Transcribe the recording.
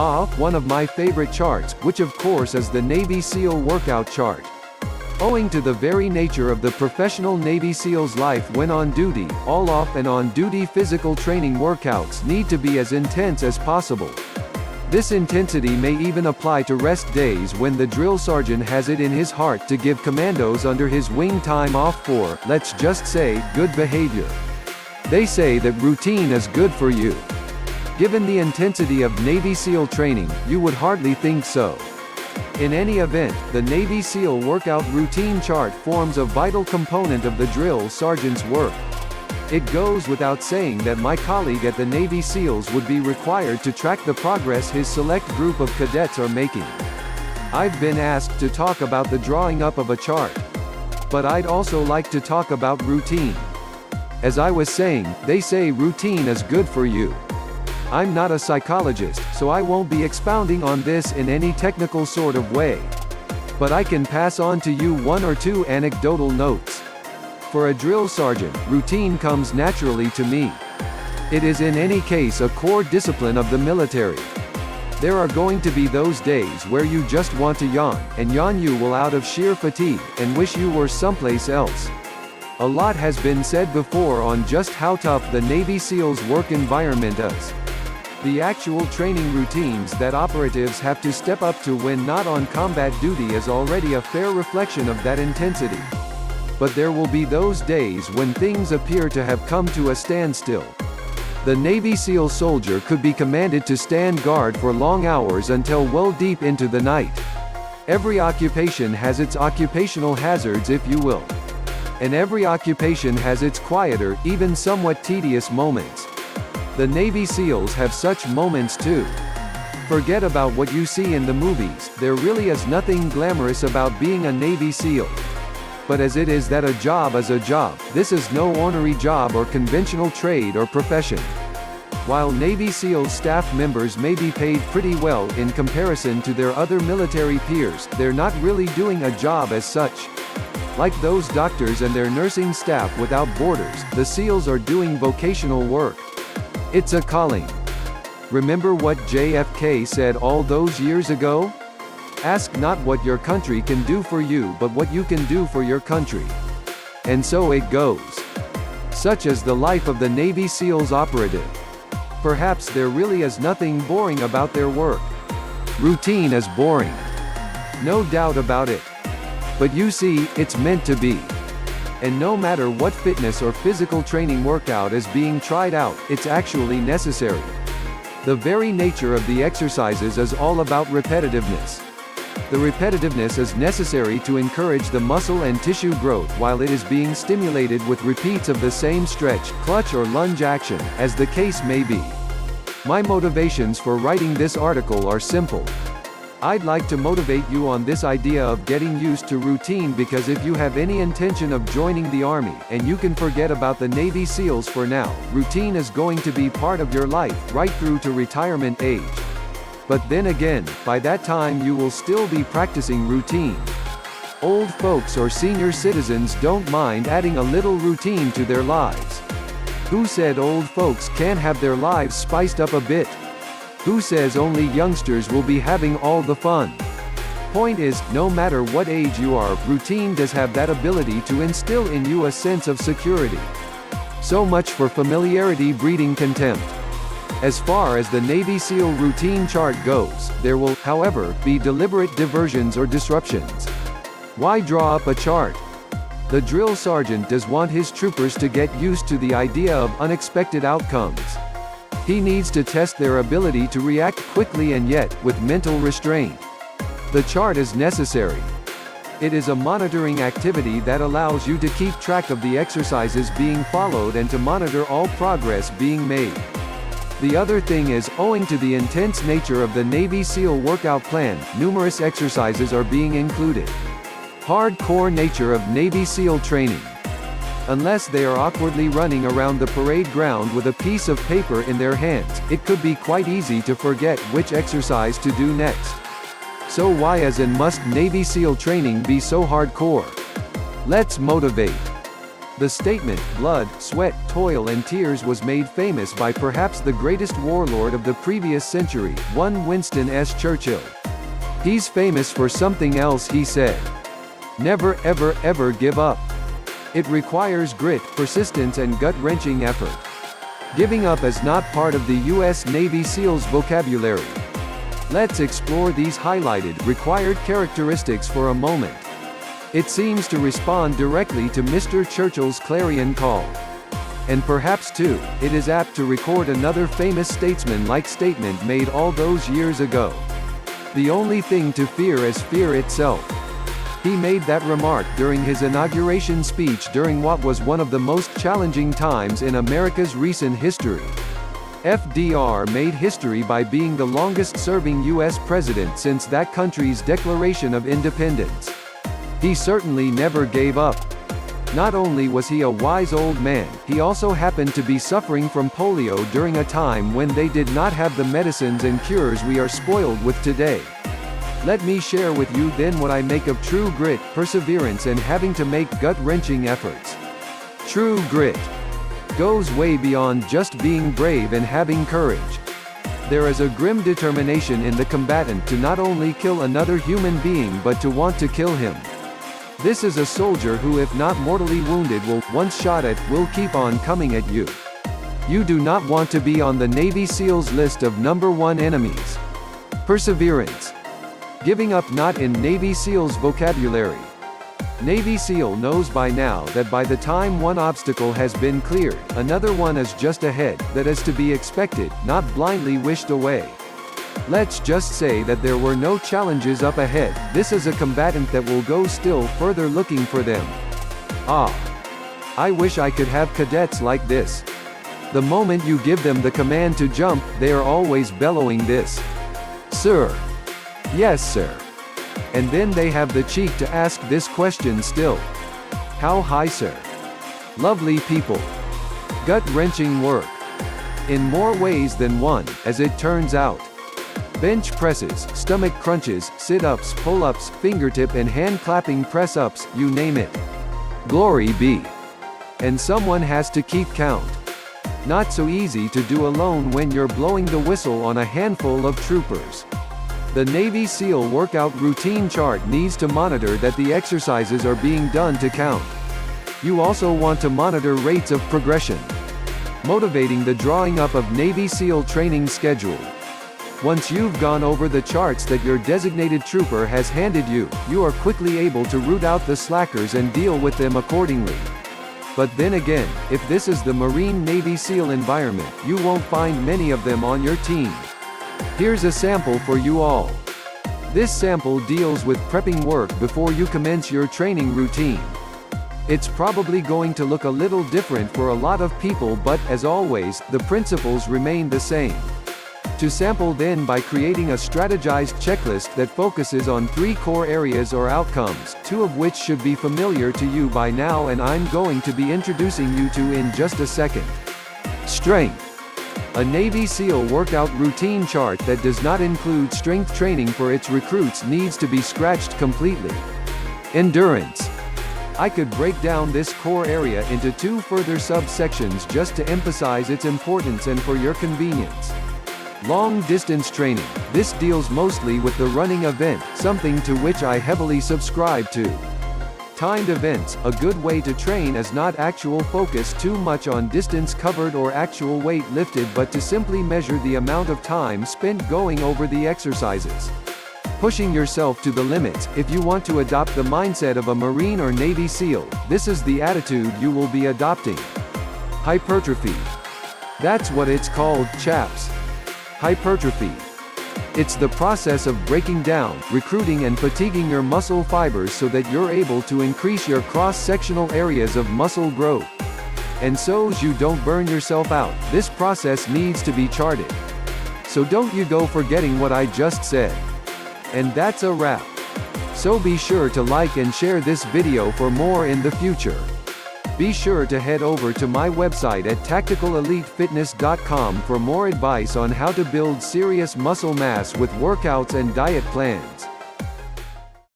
Ah, one of my favorite charts, which of course is the Navy SEAL workout chart. Owing to the very nature of the professional Navy SEAL's life when on duty, all off and on-duty physical training workouts need to be as intense as possible. This intensity may even apply to rest days when the drill sergeant has it in his heart to give commandos under his wing time off for, let's just say, good behavior. They say that routine is good for you. Given the intensity of Navy SEAL training, you would hardly think so. In any event, the Navy SEAL workout routine chart forms a vital component of the drill sergeant's work. It goes without saying that my colleague at the Navy SEALs would be required to track the progress his select group of cadets are making. I've been asked to talk about the drawing up of a chart. But I'd also like to talk about routine. As I was saying, they say routine is good for you. I'm not a psychologist, so I won't be expounding on this in any technical sort of way. But I can pass on to you one or two anecdotal notes. For a drill sergeant, routine comes naturally to me. It is in any case a core discipline of the military. There are going to be those days where you just want to yawn, and yawn you will out of sheer fatigue, and wish you were someplace else. A lot has been said before on just how tough the Navy SEALs work environment is. The actual training routines that operatives have to step up to when not on combat duty is already a fair reflection of that intensity. But there will be those days when things appear to have come to a standstill. The Navy SEAL soldier could be commanded to stand guard for long hours until well deep into the night. Every occupation has its occupational hazards if you will. And every occupation has its quieter, even somewhat tedious moments. The Navy SEALs have such moments too. Forget about what you see in the movies, there really is nothing glamorous about being a Navy SEAL. But as it is that a job is a job, this is no ornery job or conventional trade or profession. While Navy SEAL staff members may be paid pretty well in comparison to their other military peers, they're not really doing a job as such. Like those doctors and their nursing staff without borders, the SEALs are doing vocational work. It's a calling. Remember what JFK said all those years ago? Ask not what your country can do for you but what you can do for your country. And so it goes. Such is the life of the Navy SEALs operative. Perhaps there really is nothing boring about their work. Routine is boring. No doubt about it. But you see, it's meant to be. And no matter what fitness or physical training workout is being tried out, it's actually necessary. The very nature of the exercises is all about repetitiveness. The repetitiveness is necessary to encourage the muscle and tissue growth while it is being stimulated with repeats of the same stretch, clutch or lunge action, as the case may be. My motivations for writing this article are simple. I'd like to motivate you on this idea of getting used to routine because if you have any intention of joining the Army, and you can forget about the Navy SEALs for now, routine is going to be part of your life, right through to retirement age. But then again, by that time you will still be practicing routine. Old folks or senior citizens don't mind adding a little routine to their lives. Who said old folks can't have their lives spiced up a bit? Who says only youngsters will be having all the fun? Point is, no matter what age you are, routine does have that ability to instill in you a sense of security. So much for familiarity breeding contempt. As far as the Navy SEAL routine chart goes, there will, however, be deliberate diversions or disruptions. Why draw up a chart? The drill sergeant does want his troopers to get used to the idea of unexpected outcomes. He needs to test their ability to react quickly and yet, with mental restraint. The chart is necessary. It is a monitoring activity that allows you to keep track of the exercises being followed and to monitor all progress being made. The other thing is, owing to the intense nature of the Navy SEAL workout plan, numerous exercises are being included. Hardcore nature of Navy SEAL training unless they are awkwardly running around the parade ground with a piece of paper in their hands, it could be quite easy to forget which exercise to do next. So why as in must Navy SEAL training be so hardcore? Let's motivate. The statement, blood, sweat, toil and tears was made famous by perhaps the greatest warlord of the previous century, one Winston S. Churchill. He's famous for something else he said. Never ever ever give up. It requires grit, persistence and gut-wrenching effort. Giving up is not part of the U.S. Navy SEALs vocabulary. Let's explore these highlighted, required characteristics for a moment. It seems to respond directly to Mr. Churchill's clarion call. And perhaps too, it is apt to record another famous statesman-like statement made all those years ago. The only thing to fear is fear itself. He made that remark during his inauguration speech during what was one of the most challenging times in America's recent history. FDR made history by being the longest-serving U.S. president since that country's Declaration of Independence. He certainly never gave up. Not only was he a wise old man, he also happened to be suffering from polio during a time when they did not have the medicines and cures we are spoiled with today. Let me share with you then what I make of true grit, perseverance and having to make gut-wrenching efforts. True grit goes way beyond just being brave and having courage. There is a grim determination in the combatant to not only kill another human being but to want to kill him. This is a soldier who if not mortally wounded will, once shot at, will keep on coming at you. You do not want to be on the Navy SEALs list of number one enemies. Perseverance. Giving up not in Navy SEALs vocabulary. Navy SEAL knows by now that by the time one obstacle has been cleared, another one is just ahead, that is to be expected, not blindly wished away. Let's just say that there were no challenges up ahead, this is a combatant that will go still further looking for them. Ah. I wish I could have cadets like this. The moment you give them the command to jump, they are always bellowing this. Sir. Yes sir. And then they have the cheek to ask this question still. How high sir? Lovely people. Gut-wrenching work. In more ways than one, as it turns out. Bench presses, stomach crunches, sit-ups, pull-ups, fingertip and hand-clapping press-ups, you name it. Glory be. And someone has to keep count. Not so easy to do alone when you're blowing the whistle on a handful of troopers. The Navy SEAL workout routine chart needs to monitor that the exercises are being done to count. You also want to monitor rates of progression. Motivating the drawing up of Navy SEAL training schedule. Once you've gone over the charts that your designated trooper has handed you, you are quickly able to root out the slackers and deal with them accordingly. But then again, if this is the Marine Navy SEAL environment, you won't find many of them on your team. Here's a sample for you all. This sample deals with prepping work before you commence your training routine. It's probably going to look a little different for a lot of people but, as always, the principles remain the same. To sample then by creating a strategized checklist that focuses on three core areas or outcomes, two of which should be familiar to you by now and I'm going to be introducing you to in just a second. Strength. A Navy SEAL workout routine chart that does not include strength training for its recruits needs to be scratched completely. Endurance. I could break down this core area into two further subsections just to emphasize its importance and for your convenience. Long distance training. This deals mostly with the running event, something to which I heavily subscribe to. Timed events, a good way to train is not actual focus too much on distance covered or actual weight lifted but to simply measure the amount of time spent going over the exercises. Pushing yourself to the limits, if you want to adopt the mindset of a Marine or Navy SEAL, this is the attitude you will be adopting. Hypertrophy. That's what it's called, chaps. Hypertrophy. It's the process of breaking down, recruiting and fatiguing your muscle fibers so that you're able to increase your cross-sectional areas of muscle growth. And so you don't burn yourself out, this process needs to be charted. So don't you go forgetting what I just said. And that's a wrap. So be sure to like and share this video for more in the future. Be sure to head over to my website at tacticalelitefitness.com for more advice on how to build serious muscle mass with workouts and diet plans.